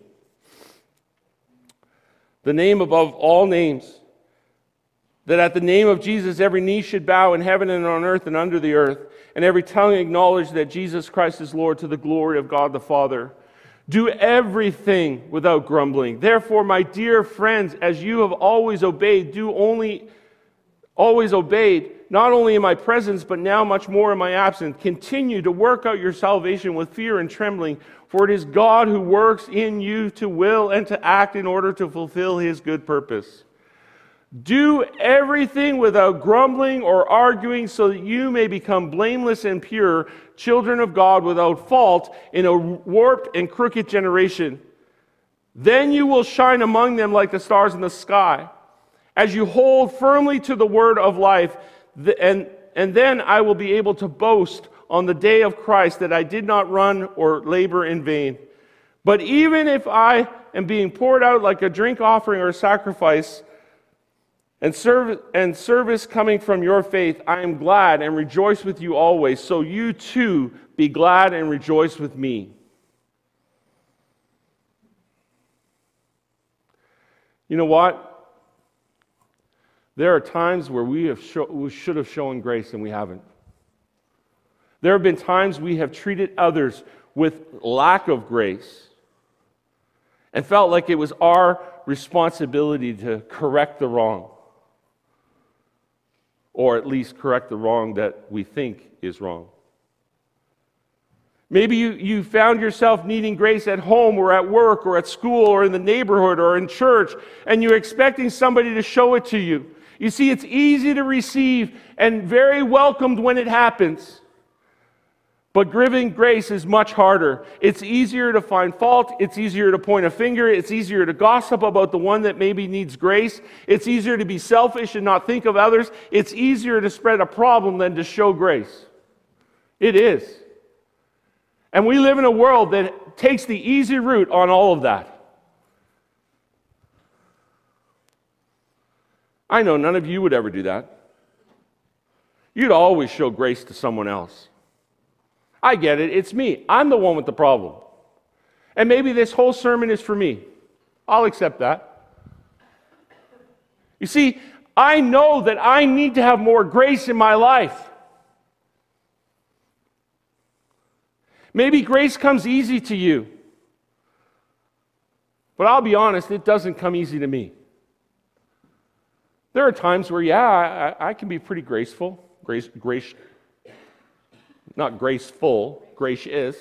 the name above all names, that at the name of Jesus every knee should bow in heaven and on earth and under the earth, and every tongue acknowledge that Jesus Christ is Lord to the glory of God the Father. Do everything without grumbling. Therefore, my dear friends, as you have always obeyed, do only always obeyed not only in my presence, but now much more in my absence. Continue to work out your salvation with fear and trembling, for it is God who works in you to will and to act in order to fulfill his good purpose. Do everything without grumbling or arguing, so that you may become blameless and pure, children of God without fault in a warped and crooked generation. Then you will shine among them like the stars in the sky. As you hold firmly to the word of life, and, and then I will be able to boast on the day of Christ that I did not run or labor in vain. But even if I am being poured out like a drink offering or sacrifice, and, serve, and service coming from your faith, I am glad and rejoice with you always. So you too be glad and rejoice with me. You know what? There are times where we, have show, we should have shown grace and we haven't. There have been times we have treated others with lack of grace and felt like it was our responsibility to correct the wrong, or at least correct the wrong that we think is wrong. Maybe you, you found yourself needing grace at home or at work or at school or in the neighborhood or in church, and you're expecting somebody to show it to you. You see, it's easy to receive and very welcomed when it happens. But giving grace is much harder. It's easier to find fault. It's easier to point a finger. It's easier to gossip about the one that maybe needs grace. It's easier to be selfish and not think of others. It's easier to spread a problem than to show grace. It is. And we live in a world that takes the easy route on all of that. I know none of you would ever do that. You'd always show grace to someone else. I get it, it's me. I'm the one with the problem. And maybe this whole sermon is for me. I'll accept that. You see, I know that I need to have more grace in my life. Maybe grace comes easy to you. But I'll be honest, it doesn't come easy to me. There are times where, yeah, I, I can be pretty graceful, grace, grace, not graceful, gracious.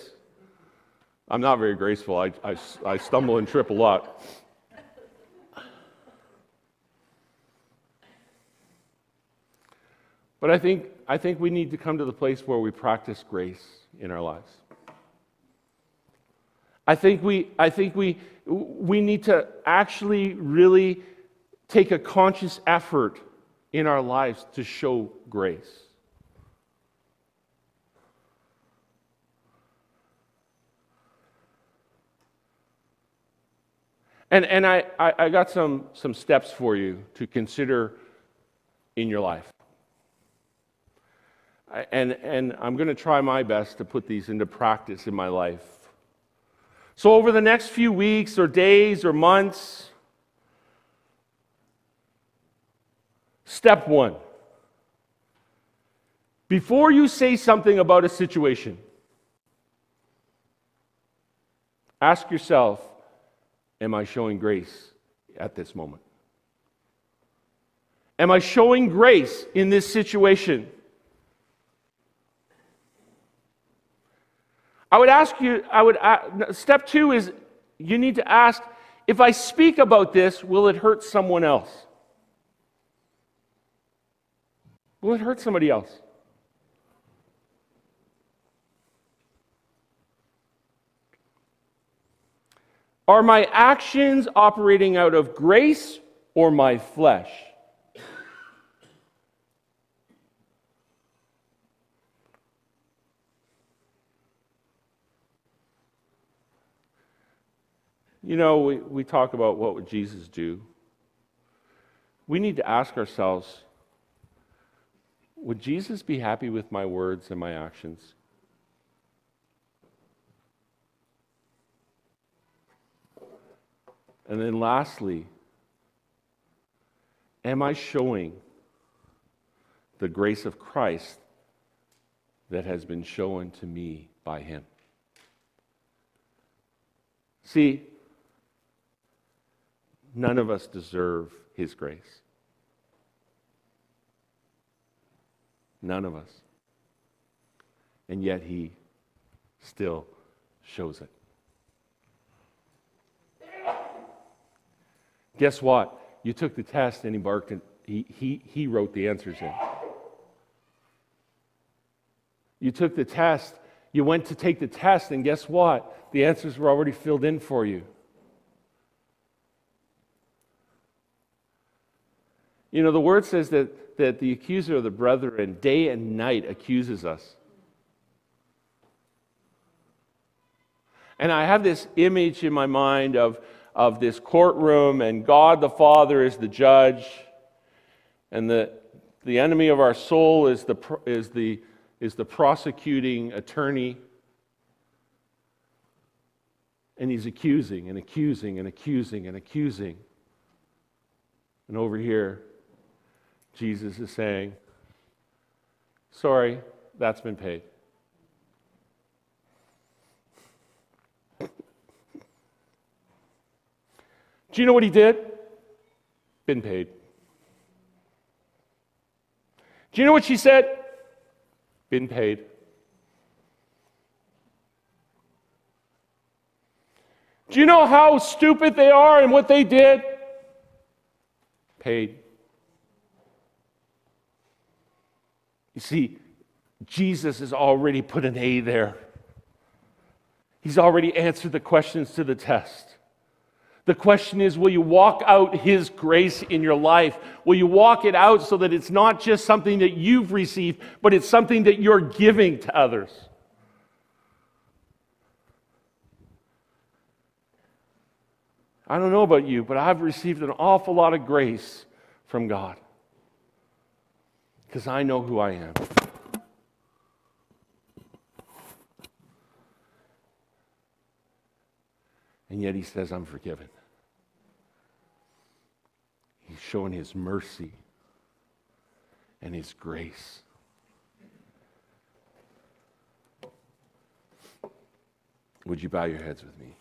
I'm not very graceful. I, I, I stumble and trip a lot. But I think, I think we need to come to the place where we practice grace in our lives. I think we, I think we, we need to actually really take a conscious effort in our lives to show grace. And, and I, I, I got some, some steps for you to consider in your life. And, and I'm going to try my best to put these into practice in my life. So, over the next few weeks or days or months, step one before you say something about a situation, ask yourself Am I showing grace at this moment? Am I showing grace in this situation? I would ask you, I would, uh, step two is you need to ask if I speak about this, will it hurt someone else? Will it hurt somebody else? Are my actions operating out of grace or my flesh? You know, we, we talk about what would Jesus do. We need to ask ourselves would Jesus be happy with my words and my actions? And then lastly, am I showing the grace of Christ that has been shown to me by Him? See, none of us deserve His grace. None of us. And yet He still shows it. Guess what? You took the test and he barked and he, he, he wrote the answers in. You took the test, you went to take the test, and guess what? The answers were already filled in for you. You know, the word says that, that the accuser of the brethren day and night accuses us. And I have this image in my mind of, of this courtroom, and God the Father is the judge, and the, the enemy of our soul is the, is, the, is the prosecuting attorney. And he's accusing and accusing and accusing and accusing. And over here, Jesus is saying, Sorry, that's been paid. [LAUGHS] Do you know what he did? Been paid. Do you know what she said? Been paid. Do you know how stupid they are and what they did? Paid. You see, Jesus has already put an A there. He's already answered the questions to the test. The question is will you walk out His grace in your life? Will you walk it out so that it's not just something that you've received, but it's something that you're giving to others? I don't know about you, but I've received an awful lot of grace from God because I know who I am. And yet he says, I'm forgiven. He's showing his mercy and his grace. Would you bow your heads with me?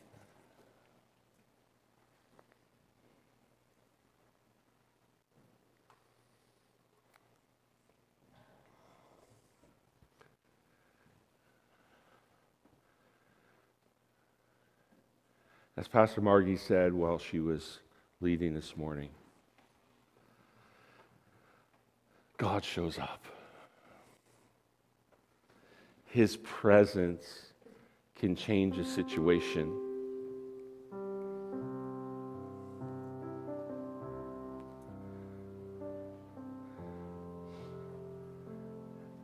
As Pastor Margie said while she was leading this morning, God shows up. His presence can change a situation.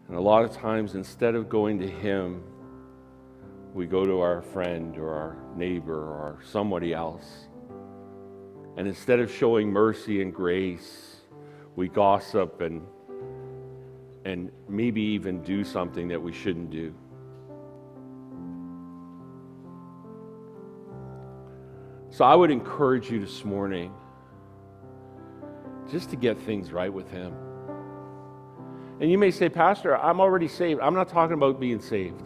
And a lot of times, instead of going to Him, we go to our friend or our neighbor or somebody else And instead of showing mercy and grace, we gossip and, and maybe even do something that we shouldn't do. So I would encourage you this morning just to get things right with Him. And you may say, Pastor, I'm already saved. I'm not talking about being saved.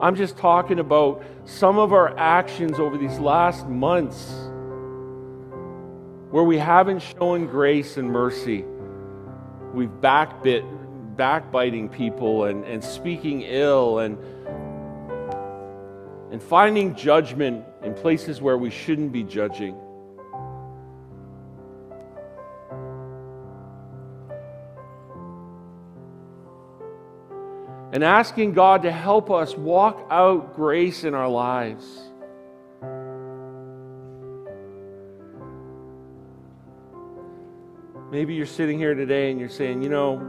I'm just talking about some of our actions over these last months where we haven't shown grace and mercy. We've backbit, backbiting people and, and speaking ill and, and finding judgment in places where we shouldn't be judging. And asking God to help us walk out grace in our lives. Maybe you're sitting here today and you're saying, you know,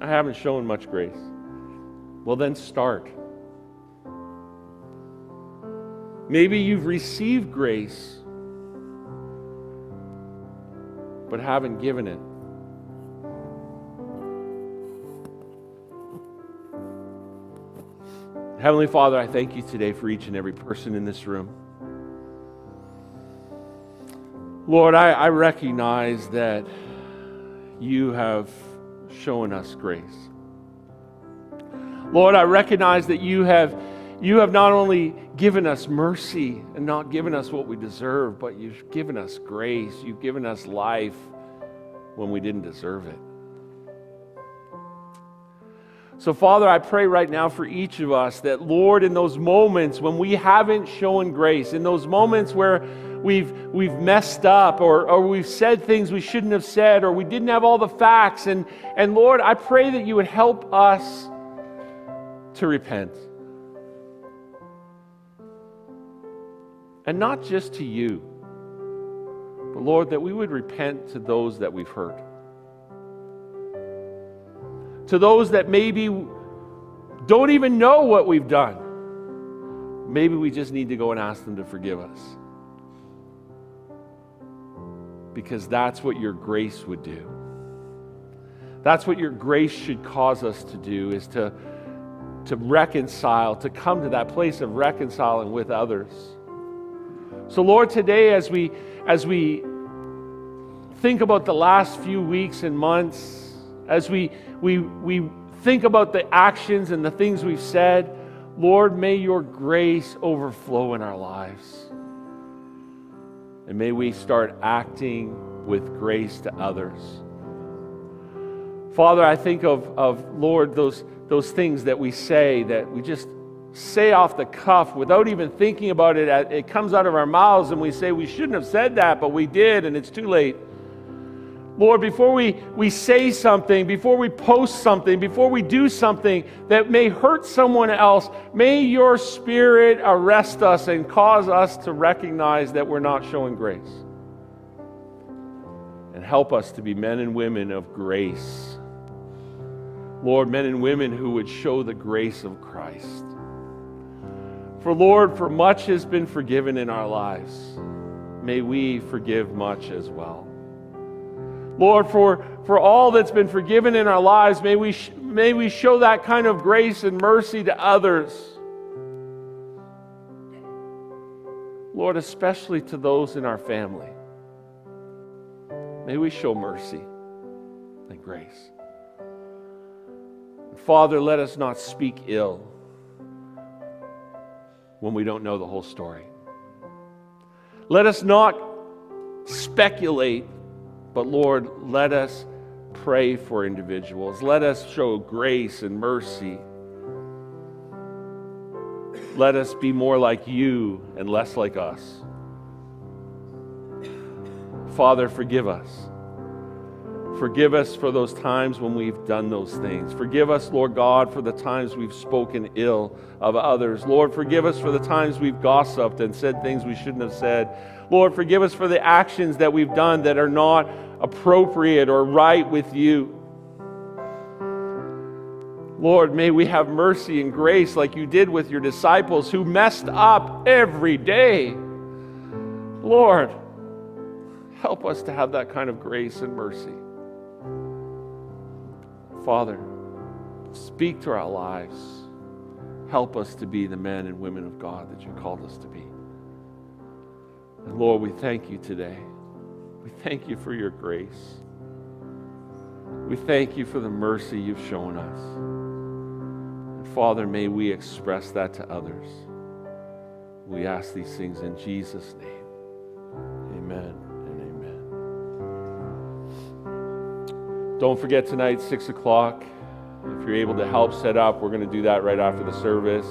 I haven't shown much grace. Well, then start. Maybe you've received grace, but haven't given it. Heavenly Father, I thank you today for each and every person in this room. Lord, I, I recognize that you have shown us grace. Lord, I recognize that you have, you have not only given us mercy and not given us what we deserve, but you've given us grace. You've given us life when we didn't deserve it. So, Father, I pray right now for each of us that, Lord, in those moments when we haven't shown grace, in those moments where we've, we've messed up or, or we've said things we shouldn't have said or we didn't have all the facts, and, and Lord, I pray that you would help us to repent. And not just to you, but Lord, that we would repent to those that we've hurt to those that maybe don't even know what we've done. Maybe we just need to go and ask them to forgive us. Because that's what your grace would do. That's what your grace should cause us to do is to, to reconcile, to come to that place of reconciling with others. So Lord, today as we as we think about the last few weeks and months, as we we, we think about the actions and the things we've said, Lord, may your grace overflow in our lives. And may we start acting with grace to others. Father, I think of, of Lord, those, those things that we say that we just say off the cuff without even thinking about it. It comes out of our mouths and we say we shouldn't have said that, but we did, and it's too late. Lord, before we, we say something, before we post something, before we do something that may hurt someone else, may your spirit arrest us and cause us to recognize that we're not showing grace. And help us to be men and women of grace. Lord, men and women who would show the grace of Christ. For Lord, for much has been forgiven in our lives, may we forgive much as well. Lord, for, for all that's been forgiven in our lives, may we, sh- may we show that kind of grace and mercy to others. Lord, especially to those in our family. May we show mercy and grace. Father, let us not speak ill when we don't know the whole story. Let us not speculate but Lord, let us pray for individuals. Let us show grace and mercy. Let us be more like you and less like us. Father, forgive us. Forgive us for those times when we've done those things. Forgive us, Lord God, for the times we've spoken ill of others. Lord, forgive us for the times we've gossiped and said things we shouldn't have said. Lord, forgive us for the actions that we've done that are not appropriate or right with you. Lord, may we have mercy and grace like you did with your disciples who messed up every day. Lord, Help us to have that kind of grace and mercy. Father, speak to our lives. Help us to be the men and women of God that you called us to be. And Lord, we thank you today. We thank you for your grace. We thank you for the mercy you've shown us. And Father, may we express that to others. We ask these things in Jesus' name. Amen. Don't forget tonight, 6 o'clock. If you're able to help set up, we're going to do that right after the service.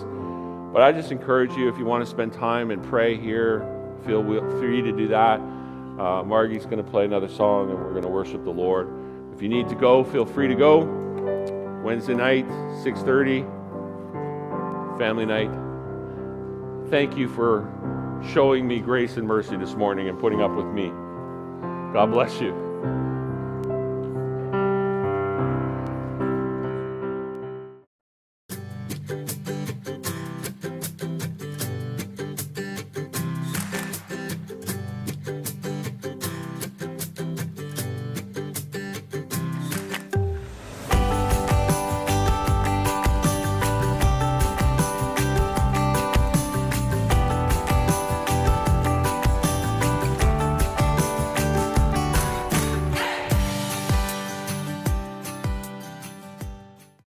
But I just encourage you, if you want to spend time and pray here, feel free to do that. Uh, Margie's going to play another song and we're going to worship the Lord. If you need to go, feel free to go. Wednesday night, 6:30, family night. Thank you for showing me grace and mercy this morning and putting up with me. God bless you.